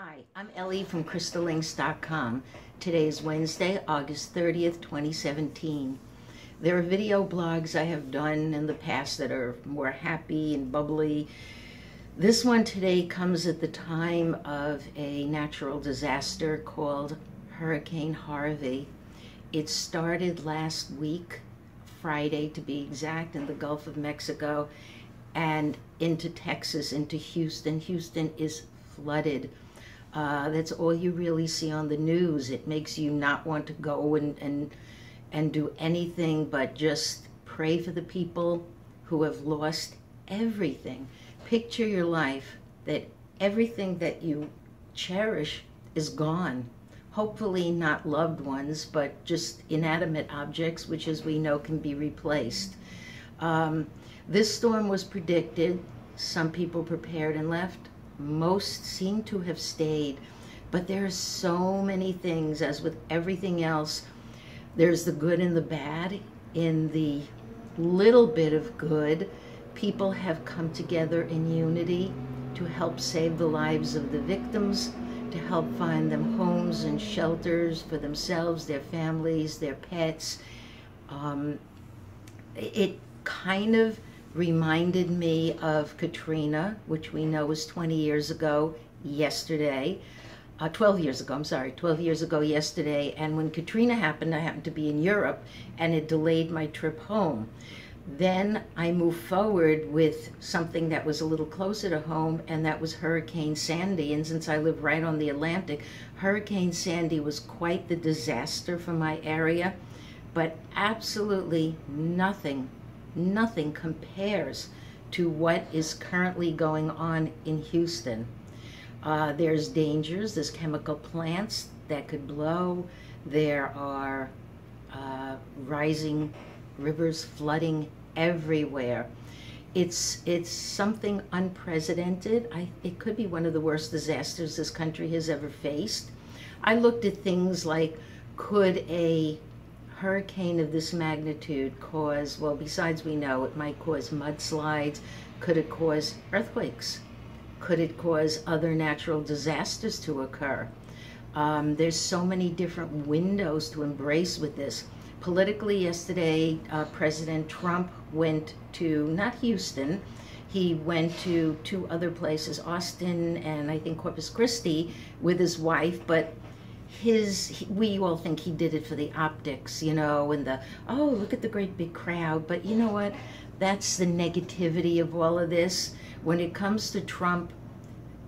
Hi, I'm Ellie from crystalinks.com. Today is Wednesday, August 30th, 2017. There are video blogs I have done in the past that are more happy and bubbly. This one today comes at the time of a natural disaster called Hurricane Harvey. It started last week, Friday to be exact, in the Gulf of Mexico and into Texas, into Houston. Houston is flooded uh, that's all you really see on the news. It makes you not want to go and, and, and do anything but just pray for the people who have lost everything. Picture your life that everything that you cherish is gone. Hopefully, not loved ones, but just inanimate objects, which, as we know, can be replaced. Um, this storm was predicted. Some people prepared and left most seem to have stayed. But there are so many things, as with everything else, there's the good and the bad. In the little bit of good, people have come together in unity to help save the lives of the victims, to help find them homes and shelters for themselves, their families, their pets. Um, it kind of reminded me of Katrina, which we know was 20 years ago yesterday. Uh, 12 years ago, I'm sorry, 12 years ago yesterday. And when Katrina happened, I happened to be in Europe and it delayed my trip home. Then I moved forward with something that was a little closer to home, and that was Hurricane Sandy. And since I live right on the Atlantic, Hurricane Sandy was quite the disaster for my area, but absolutely nothing nothing compares to what is currently going on in Houston. Uh, there's dangers, there's chemical plants that could blow, there are uh, rising rivers flooding everywhere. It's, it's something unprecedented. I, it could be one of the worst disasters this country has ever faced. I looked at things like could a hurricane of this magnitude cause, well, besides we know it might cause mudslides, could it cause earthquakes? Could it cause other natural disasters to occur? Um, there's so many different windows to embrace with this. Politically, yesterday, uh, President Trump went to not Houston, he went to two other places, Austin and I think Corpus Christi, with his wife, but his we all think he did it for the optics you know and the oh look at the great big crowd. But you know what? That's the negativity of all of this. When it comes to trump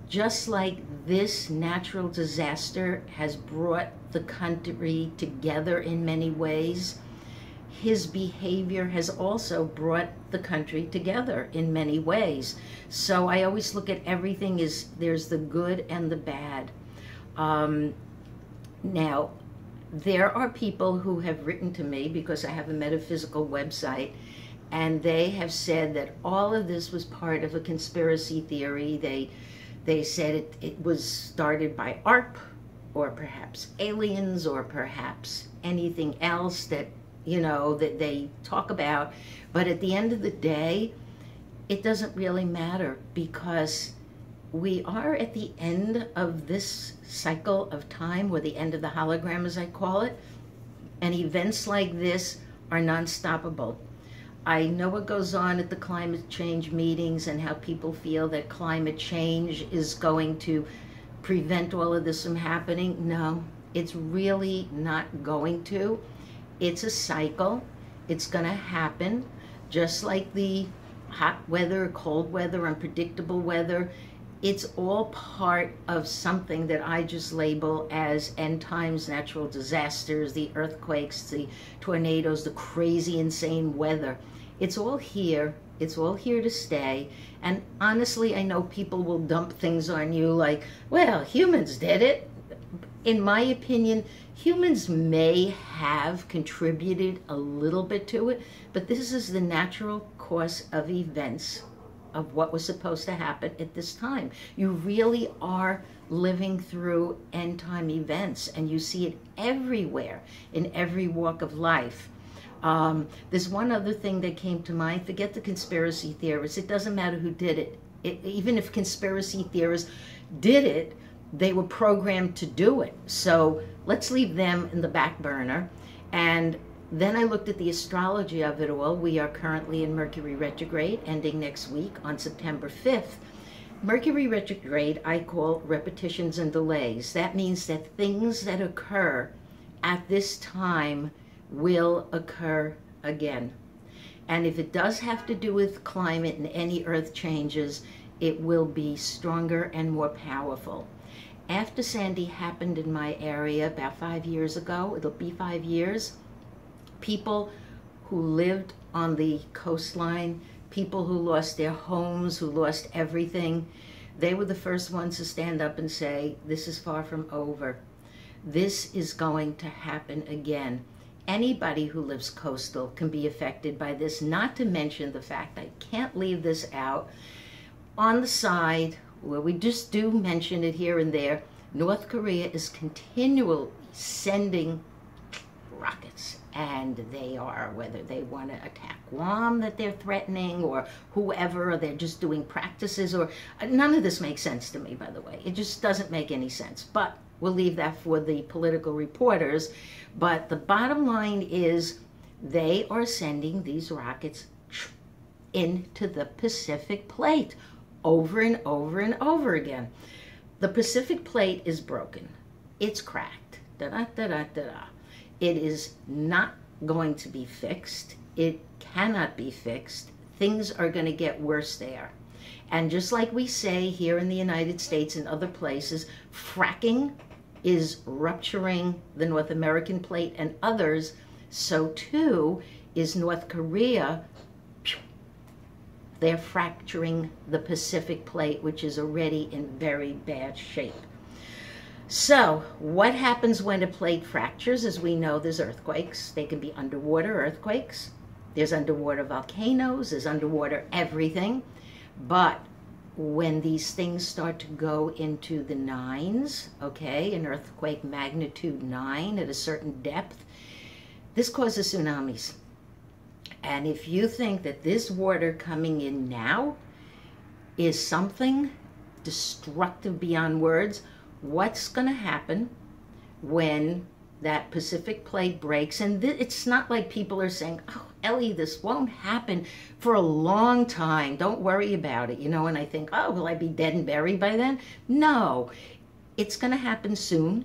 just like this natural disaster has brought the country together in many ways his behavior has also brought the country together in many ways. So i always look at everything as there's the good and the bad. Um, now, there are people who have written to me because I have a metaphysical website, and they have said that all of this was part of a conspiracy theory. They they said it, it was started by HAARP, or perhaps aliens, or perhaps anything else that you know that they talk about. But at the end of the day, it doesn't really matter because we are at the end of this cycle of time, or the end of the hologram, as I call it, and events like this are non-stoppable. I know what goes on at the climate change meetings and how people feel that climate change is going to prevent all of this from happening. No, it's really not going to. It's a cycle. It's going to happen just like the hot weather, cold weather, unpredictable weather it's all part of something that I just label as end times natural disasters, the earthquakes, the tornadoes, the crazy, insane weather. It's all here. It's all here to stay. And honestly, I know people will dump things on you like, well, humans did it. In my opinion, humans may have contributed a little bit to it, but this is the natural course of events of what was supposed to happen at this time. You really are living through end time events, and you see it everywhere in every walk of life. Um, there's one other thing that came to mind. Forget the conspiracy theorists. It doesn't matter who did it. it even if conspiracy theorists did it, they were programmed to do it. So let's leave them in the back burner. And then I looked at the astrology of it all. We are currently in Mercury retrograde, ending next week on September 5th. Mercury retrograde, I call repetitions and delays. That means that things that occur at this time will occur again. And if it does have to do with climate and any earth changes, it will be stronger and more powerful. After Sandy happened in my area about five years ago, it'll be five years, people who lived on the coastline, people who lost their homes, who lost everything, they were the first ones to stand up and say, This is far from over. This is going to happen again. Anybody who lives coastal can be affected by this, not to mention the fact I can't leave this out. On the side, where we just do mention it here and there, North Korea is continually sending and they are whether they want to attack Guam that they're threatening or whoever or they're just doing practices or uh, none of this makes sense to me by the way. It just doesn't make any sense. But we'll leave that for the political reporters. But the bottom line is they are sending these rockets into the Pacific plate over and over and over again. The Pacific plate is broken. It's cracked. Da da da da da it is not going to be fixed. It cannot be fixed. Things are going to get worse there. And just like we say here in the United States and other places, fracking is rupturing the North American plate and others, so too is North Korea. They're fracturing the Pacific plate, which is already in very bad shape. So, what happens when a plate fractures? As we know, there's earthquakes. They can be underwater earthquakes. There's underwater volcanoes. There's underwater everything. But when these things start to go into the nines, okay, an earthquake magnitude nine at a certain depth, this causes tsunamis. And if you think that this water coming in now is something destructive beyond words, what's going to happen when that Pacific plate breaks. And it's not like people are saying, oh, Ellie, this won't happen for a long time. Don't worry about it. You know, and I think, oh, will I be dead and buried by then? No, it's going to happen soon.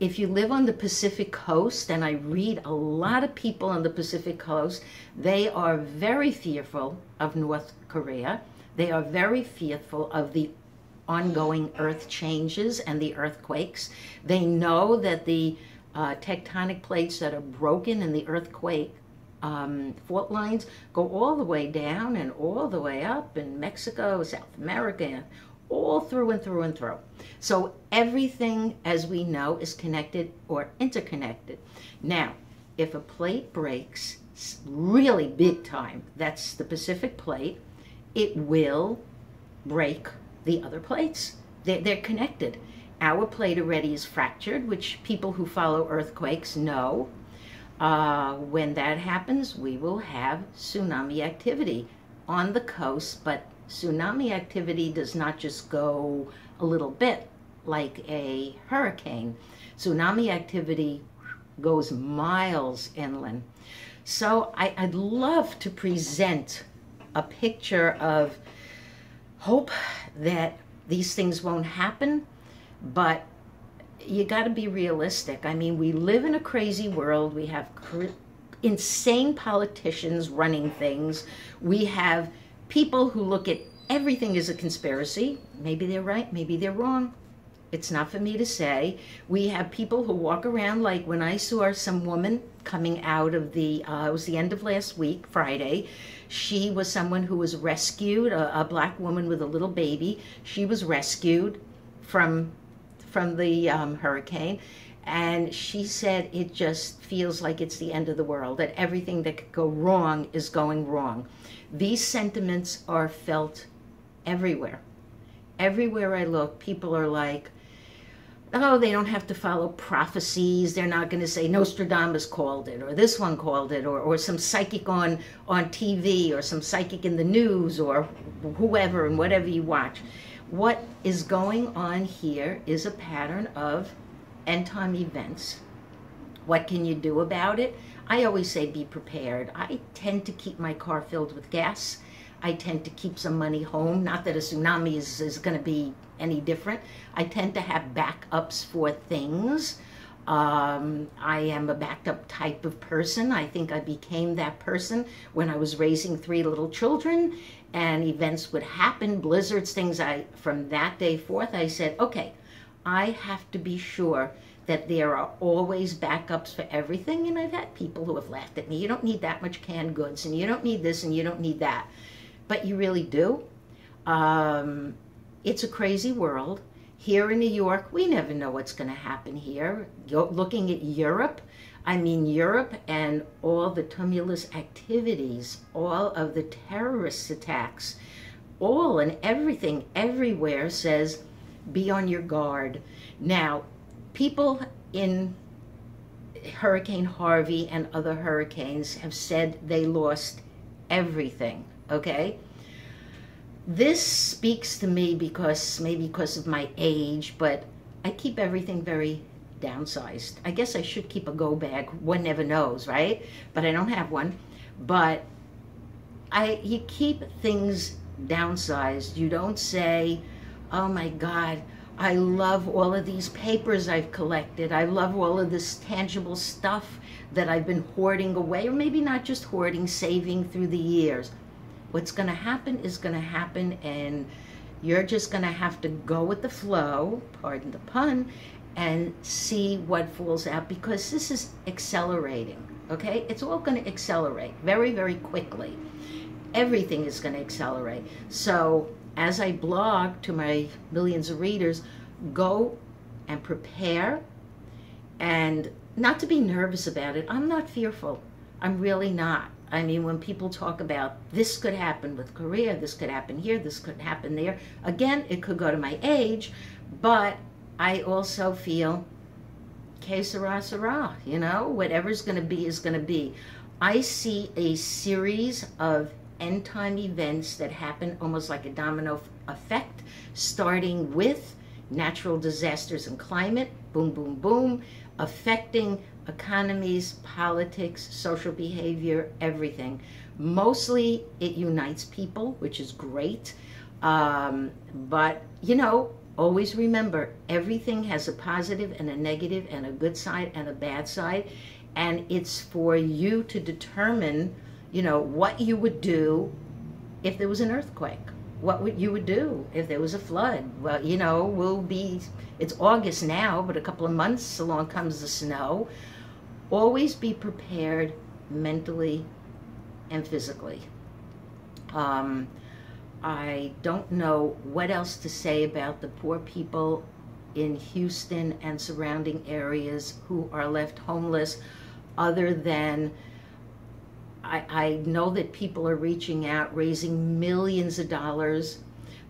If you live on the Pacific coast, and I read a lot of people on the Pacific coast, they are very fearful of North Korea. They are very fearful of the ongoing earth changes and the earthquakes. They know that the uh, tectonic plates that are broken in the earthquake um, fault lines go all the way down and all the way up in Mexico, South America, all through and through and through. So everything, as we know, is connected or interconnected. Now, if a plate breaks really big time, that's the Pacific plate, it will break the other plates. They're, they're connected. Our plate already is fractured, which people who follow earthquakes know. Uh, when that happens, we will have tsunami activity on the coast, but tsunami activity does not just go a little bit like a hurricane. Tsunami activity goes miles inland. So I, would love to present a picture of hope that these things won't happen, but you got to be realistic. I mean, we live in a crazy world. We have insane politicians running things. We have people who look at everything as a conspiracy. Maybe they're right, maybe they're wrong. It's not for me to say. We have people who walk around like when I saw some woman coming out of the, uh, it was the end of last week, Friday. She was someone who was rescued, a, a black woman with a little baby. She was rescued from from the um, hurricane, and she said it just feels like it's the end of the world. That everything that could go wrong is going wrong. These sentiments are felt everywhere. Everywhere I look, people are like, oh, they don't have to follow prophecies. They're not going to say Nostradamus called it, or this one called it, or, or some psychic on, on TV, or some psychic in the news, or whoever and whatever you watch. what is going on here is a pattern of end time events. What can you do about it? I always say be prepared. I tend to keep my car filled with gas. I tend to keep some money home. Not that a tsunami is, is going to be any different. I tend to have backups for things. Um, I am a backed up type of person. I think I became that person when I was raising three little children and events would happen, blizzards, things. I From that day forth, I said, okay, I have to be sure that there are always backups for everything. And I've had people who have laughed at me. You don't need that much canned goods, and you don't need this, and you don't need that. But you really do. Um, it's a crazy world. Here in New York, we never know what's going to happen here. looking at Europe, I mean, Europe and all the tumultuous activities, all of the terrorist attacks, all and everything everywhere says be on your guard. Now, people in Hurricane Harvey and other hurricanes have said they lost everything, okay? This speaks to me because maybe because of my age, but I keep everything very downsized. I guess I should keep a go bag. One never knows, right? But I don't have one. But I you keep things downsized. You don't say, "Oh my God, I love all of these papers I've collected. I love all of this tangible stuff that I've been hoarding away, or maybe not just hoarding, saving through the years." What's going to happen is going to happen, and you're just going to have to go with the flow, pardon the pun, and see what falls out because this is accelerating, okay? It's all going to accelerate very, very quickly. Everything is going to accelerate. So, as I blog to my millions of readers, go and prepare and not to be nervous about it. I'm not fearful. I'm really not. I mean, when people talk about this could happen with Korea, this could happen here, this could happen there, again, it could go to my age, but I also feel que sera, sera, you know, whatever's going to be is going to be. I see a series of end time events that happen almost like a domino effect, starting with natural disasters and climate, boom, boom, boom, affecting economies, politics, social behavior, everything. Mostly it unites people, which is great. Um, but, you know, always remember everything has a positive and a negative and a good side and a bad side and it's for you to determine you know what you would do if there was an earthquake. What would you would do if there was a flood? Well you know we'll be it's august now but a couple of months along comes the snow. Always be prepared mentally and physically. Um, I don't know what else to say about the poor people in Houston and surrounding areas who are left homeless other than I, I know that people are reaching out, raising millions of dollars.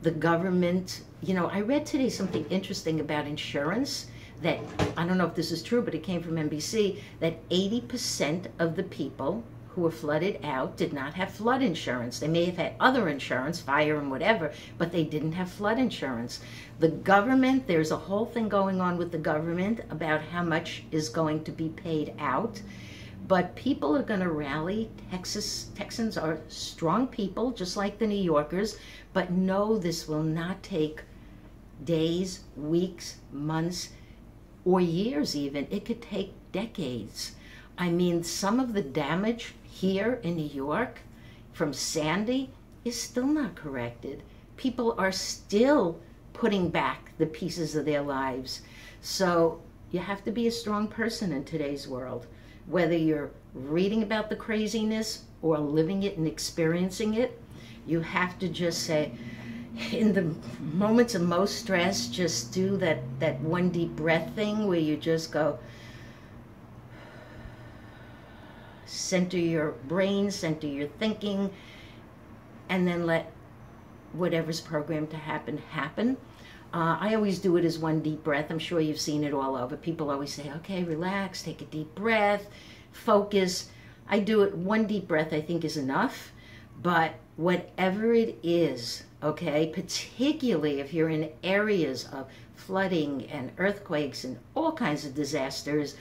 The government, you know, I read today something interesting about insurance that I don't know if this is true, but it came from NBC that 80% of the people who were flooded out did not have flood insurance. They may have had other insurance, fire and whatever, but they didn't have flood insurance. The government, there's a whole thing going on with the government about how much is going to be paid out. But people are going to rally. Texas Texans are strong people, just like the New Yorkers, but no, this will not take days, weeks, months, or years even. It could take decades. I mean, some of the damage here in New York from Sandy is still not corrected. People are still putting back the pieces of their lives. So you have to be a strong person in today's world, whether you're reading about the craziness or living it and experiencing it. You have to just say, in the moments of most stress, just do that, that one deep breath thing where you just go, center your brain, center your thinking, and then let whatever's programmed to happen happen. Uh, I always do it as one deep breath. I'm sure you've seen it all over. People always say, okay, relax, take a deep breath, focus. I do it one deep breath, I think is enough. But whatever it is okay? Particularly if you're in areas of flooding and earthquakes and all kinds of disasters,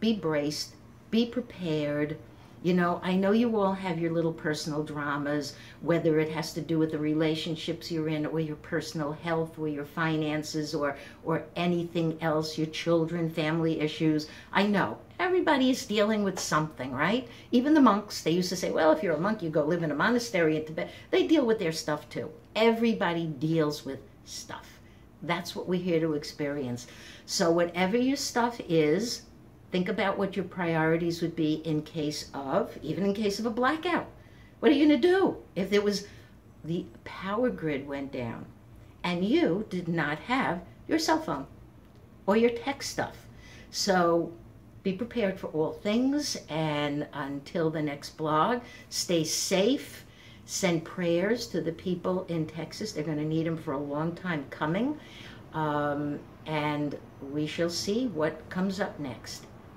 be braced, be prepared. You know, I know you all have your little personal dramas, whether it has to do with the relationships you're in or your personal health or your finances or or anything else, your children, family issues. I know. Everybody is dealing with something, right? Even the monks, they used to say, well, if you're a monk, you go live in a monastery in Tibet. They deal with their stuff too. Everybody deals with stuff. That's what we're here to experience. So whatever your stuff is, Think about what your priorities would be in case of, even in case of a blackout. What are you going to do if there was the power grid went down and you did not have your cell phone or your tech stuff? So be prepared for all things. And until the next blog, stay safe. Send prayers to the people in Texas. They're going to need them for a long time coming. Um, and we shall see what comes up next.